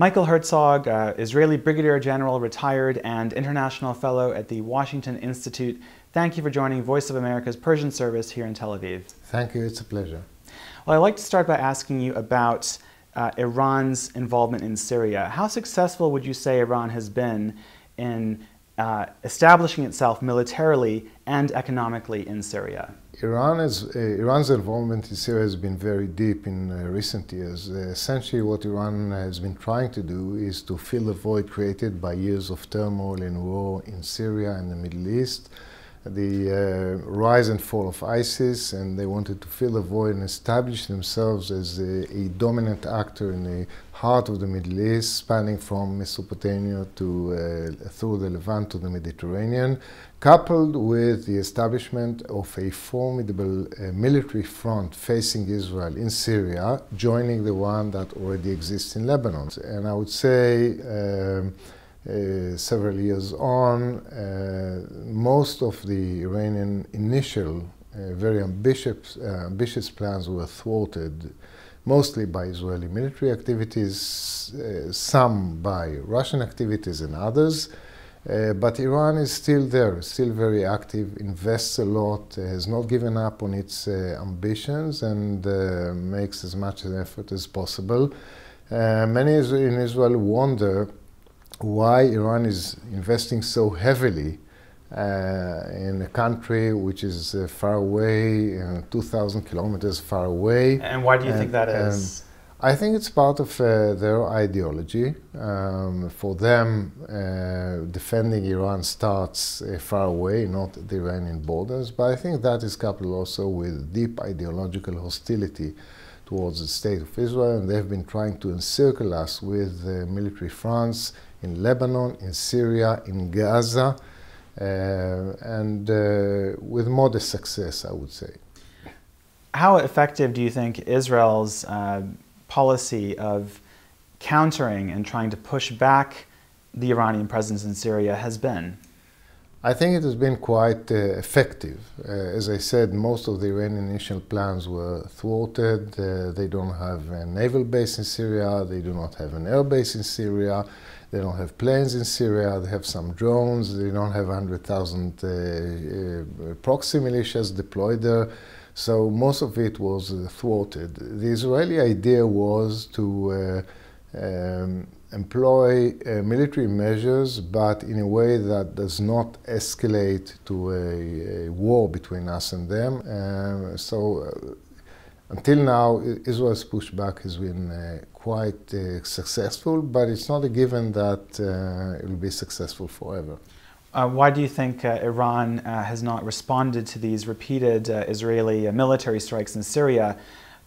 Michael Herzog, uh, Israeli Brigadier General, retired, and International Fellow at the Washington Institute. Thank you for joining Voice of America's Persian service here in Tel Aviv. Thank you, it's a pleasure. Well, I'd like to start by asking you about uh, Iran's involvement in Syria. How successful would you say Iran has been in uh, establishing itself militarily and economically in Syria? Iran uh, Iran's involvement in Syria has been very deep in uh, recent years. Uh, essentially, what Iran has been trying to do is to fill the void created by years of turmoil and war in Syria and the Middle East the uh, rise and fall of ISIS, and they wanted to fill the void and establish themselves as a, a, dominant actor in the heart of the Middle East, spanning from Mesopotamia to uh, through the Levant to the Mediterranean, coupled with the establishment of a formidable uh, military front facing Israel in Syria, joining the one that already exists in Lebanon. And I would say. Um, uh, several years on, uh, most of the Iranian initial uh, very ambitious, uh, ambitious plans were thwarted mostly by Israeli military activities, uh, some by Russian activities and others. but Iran is still there, still very active, invests a lot, has not given up on its ambitions, and makes as much an effort as possible. many in Israel wonder why Iran is investing so heavily uh, in a country which is uh, far away, uh, 2,000 kilometers far away. And why do you and, think that is? I think it's part of uh, their ideology. Um, for them, uh, defending Iran starts uh, far away, not the Iranian borders. But I think that is coupled also with deep ideological hostility towards the state of Israel, and they've been trying to encircle us with military fronts in Lebanon, in Syria, in Gaza, uh, and uh, with modest success, I would say. How effective do you think Israel's uh, policy of countering and trying to push back the Iranian presence in Syria has been? I think it has been quite uh, effective. Uh, as I said, most of the Iranian initial plans were thwarted. Uh, they don't have a naval base in Syria, they do not have an air base in Syria. They don't have planes in Syria. They have some drones. They don't have 100,000 uh, uh, proxy militias deployed there. So most of it was thwarted. The Israeli idea was to uh, um, employ uh, military measures, but in a way that does not escalate to a, a war between us and them. Um, so until now, Israel's pushback has been uh, quite uh, successful, but it's not a given that uh, it will be successful forever. Uh, why do you think uh, Iran uh, has not responded to these repeated Israeli military strikes in Syria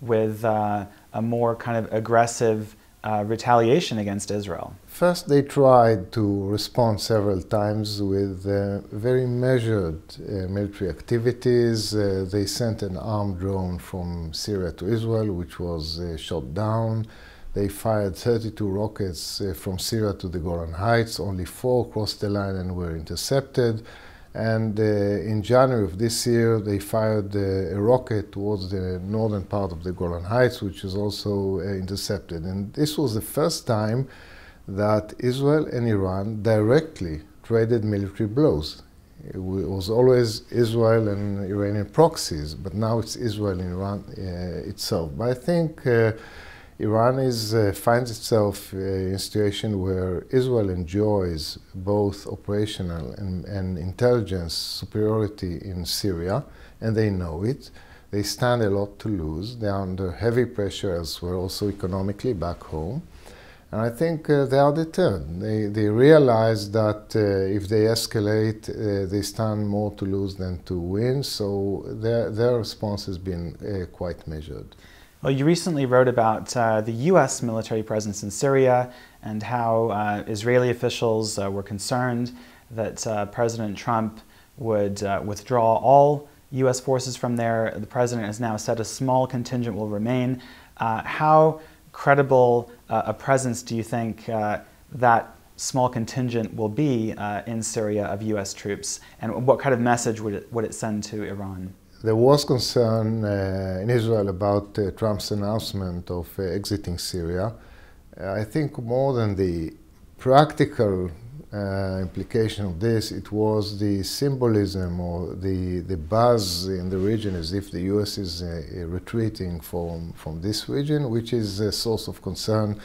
with a more kind of aggressive uh, retaliation against Israel? First, they tried to respond several times with uh, very measured uh, military activities. Uh, they sent an armed drone from Syria to Israel, which was uh, shot down. They fired 32 rockets uh, from Syria to the Golan Heights. Only four crossed the line and were intercepted. And uh, in January of this year, they fired uh, a rocket towards the northern part of the Golan Heights, which was also uh, intercepted. And this was the first time that Israel and Iran directly traded military blows. It was always Israel and Iranian proxies, but now it's Israel and Iran uh, itself. But I think uh, Iran is, uh, finds itself uh, in a situation where Israel enjoys both operational and, and, intelligence superiority in Syria, and they know it. They stand a lot to lose. They are under heavy pressure elsewhere, also economically back home. And I think uh, they are deterred. They, they realize that uh, if they escalate, uh, they stand more to lose than to win. So their, their response has been uh, quite measured. Well, you recently wrote about uh, the U.S. military presence in Syria and how uh, Israeli officials uh, were concerned that uh, President Trump would uh, withdraw all U.S. forces from there. The president has now said a small contingent will remain. Uh, how credible a presence do you think that small contingent will be in Syria of U.S. troops, and what kind of message would it, would it send to Iran? There was concern uh, in Israel about uh, Trump's announcement of uh, exiting Syria. I think more than the practical uh, implication of this, it was the symbolism or the, the buzz in the region as if the US is uh, retreating from, from this region, which is a source of concern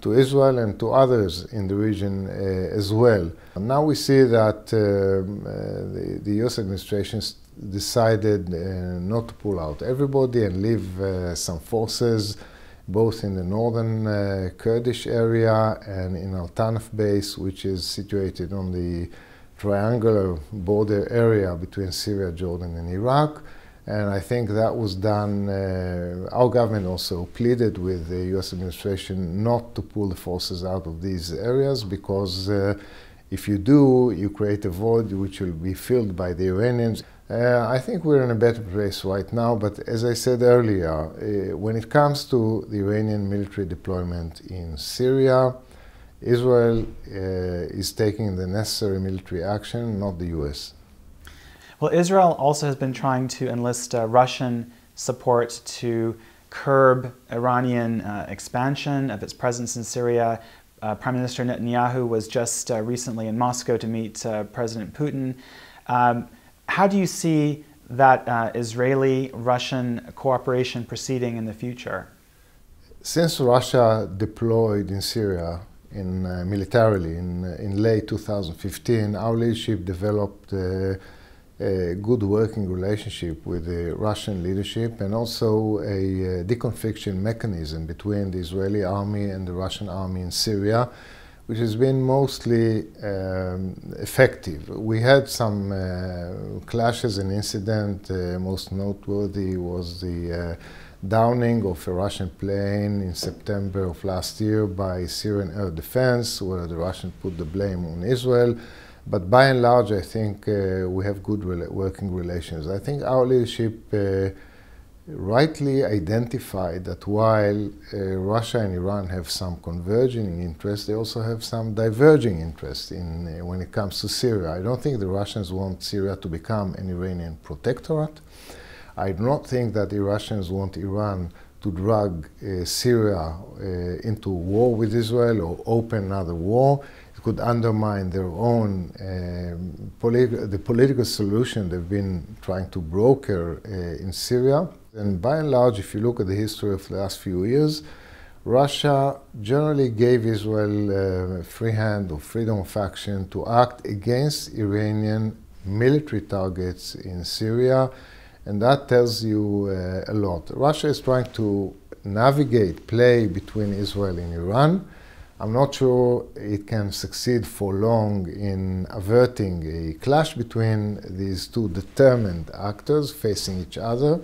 to Israel and to others in the region uh, as well. And now we see that um, uh, the, the, US administration decided uh, not to pull out everybody and leave uh, some forces both in the northern uh, Kurdish area and in Al Tanf base, which is situated on the triangular border area between Syria, Jordan, and Iraq. And I think that was done. Uh, our government also pleaded with the US administration not to pull the forces out of these areas because uh, if you do, you create a void which will be filled by the Iranians. Uh, I think we're in a better place right now, but as I said earlier, uh, when it comes to the Iranian military deployment in Syria, Israel uh, is taking the necessary military action, not the US. Well, Israel also has been trying to enlist uh, Russian support to curb Iranian uh, expansion of its presence in Syria. Uh, Prime Minister Netanyahu was just recently in Moscow to meet President Putin. Um, how do you see that uh, Israeli Russian cooperation proceeding in the future? Since Russia deployed in Syria in, uh, militarily in, uh, in late 2015, our leadership developed uh, a good working relationship with the Russian leadership and also a uh, deconfliction mechanism between the Israeli army and the Russian army in Syria which has been mostly um, effective. We had some uh, clashes and incident. Uh, most noteworthy was the uh, downing of a Russian plane in September of last year by Syrian air defense, where the Russians put the blame on Israel. But by and large, I think uh, we have good rela working relations. I think our leadership uh, rightly identified that while uh, Russia and Iran have some converging interests, they also have some diverging interests in, uh, when it comes to Syria. I don't think the Russians want Syria to become an Iranian protectorate. I do not think that the Russians want Iran to drag uh, Syria uh, into war with Israel or open another war. Could undermine their own um, politi the political solution they've been trying to broker uh, in Syria. And by and large, if you look at the history of the last few years, Russia generally gave Israel uh, free hand or freedom of action to act against Iranian military targets in Syria, and that tells you uh, a lot. Russia is trying to navigate, play between Israel and Iran. I'm not sure it can succeed for long in averting a clash between these two determined actors facing each other.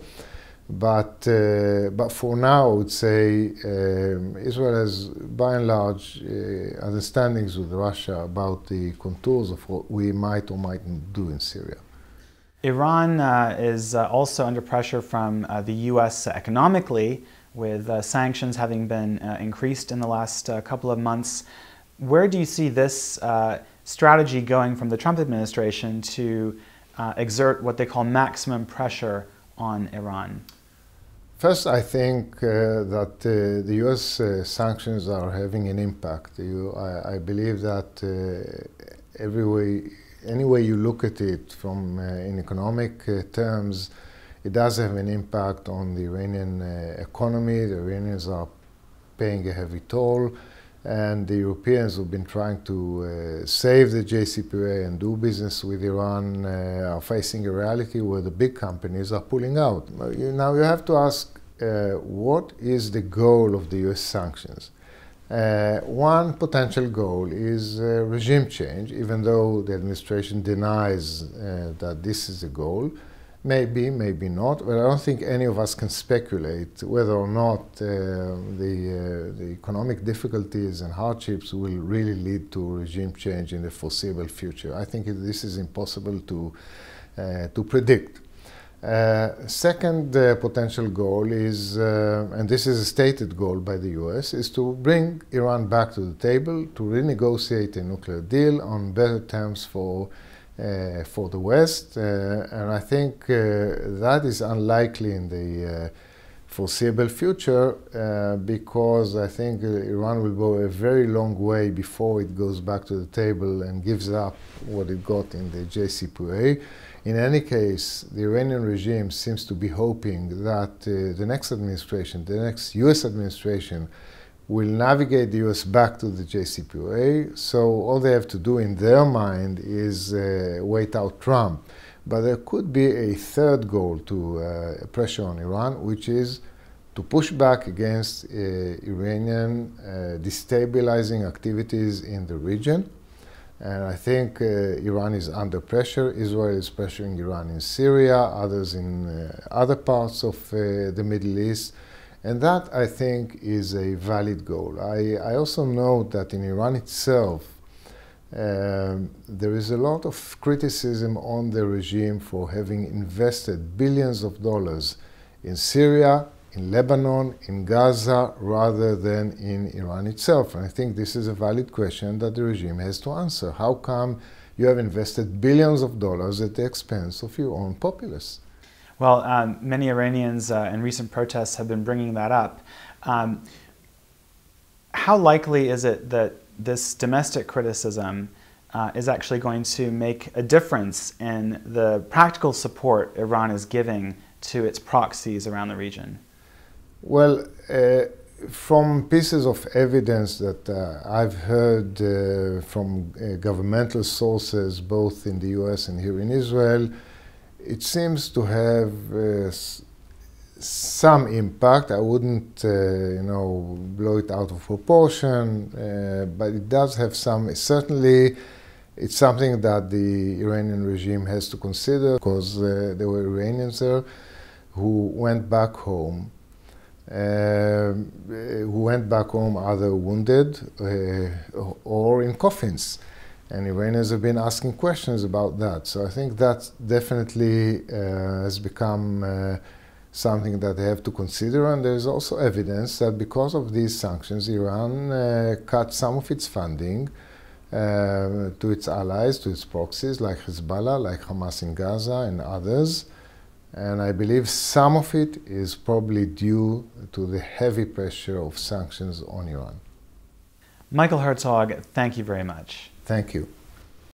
But, uh, but for now, I would say um, Israel has, by and large, uh, understandings with Russia about the contours of what we might or might not do in Syria. Iran uh, is uh, also under pressure from uh, the U.S. economically, with uh, sanctions having been increased in the last couple of months. Where do you see this strategy going from the Trump administration to exert what they call maximum pressure on Iran? First, I think uh, that uh, the U.S. Uh, sanctions are having an impact. You, I, I, believe that uh, every way, any way you look at it, from uh, in economic uh, terms, it does have an impact on the Iranian economy. The Iranians are paying a heavy toll and the Europeans who've been trying to uh, save the JCPOA and do business with Iran uh, are facing a reality where the big companies are pulling out. Now you have to ask uh, what is the goal of the US sanctions? Uh, one potential goal is uh, regime change, even though the administration denies uh, that this is the goal. Maybe, maybe not, but I don't think any of us can speculate whether or not uh, the, uh, the economic difficulties and hardships will really lead to regime change in the foreseeable future. I think this is impossible to, uh, to predict. Uh, second uh, potential goal is, uh, and this is a stated goal by the US, is to bring Iran back to the table to renegotiate a nuclear deal on better terms for for the West, uh, and I think uh, that is unlikely in the foreseeable future uh, because I think uh, Iran will go a very long way before it goes back to the table and gives up what it got in the JCPOA. In any case, the Iranian regime seems to be hoping that uh, the next administration, the next US administration, will navigate the US back to the JCPOA. So all they have to do in their mind is uh, wait out Trump. But there could be a third goal to uh, pressure on Iran, which is to push back against uh, Iranian uh, destabilizing activities in the region. And I think uh, Iran is under pressure. Israel is pressuring Iran in Syria, others in uh, other parts of the Middle East. And that, I think, is a valid goal. I, I also note that in Iran itself, um, there is a lot of criticism on the regime for having invested billions of dollars in Syria, in Lebanon, in Gaza, rather than in Iran itself. And I think this is a valid question that the regime has to answer. How come you have invested billions of dollars at the expense of your own populace? Well, um, many Iranians uh, in recent protests have been bringing that up. Um, how likely is it that this domestic criticism uh, is actually going to make a difference in the practical support Iran is giving to its proxies around the region? Well, uh, from pieces of evidence that uh, I've heard uh, from uh, governmental sources, both in the US and here in Israel, it seems to have uh, some impact. I wouldn't, uh, you know, blow it out of proportion, uh, but it does have some. Certainly, it's something that the Iranian regime has to consider because uh, there were Iranians there who went back home. Uh, who went back home either wounded uh, or in coffins. And Iranians have been asking questions about that. So I think that definitely uh, has become uh, something that they have to consider. And there's also evidence that because of these sanctions, Iran uh, cut some of its funding uh, to its allies, to its proxies, like Hezbollah, like Hamas in Gaza, and others. And I believe some of it is probably due to the heavy pressure of sanctions on Iran. Michael Herzog, thank you very much. Thank you.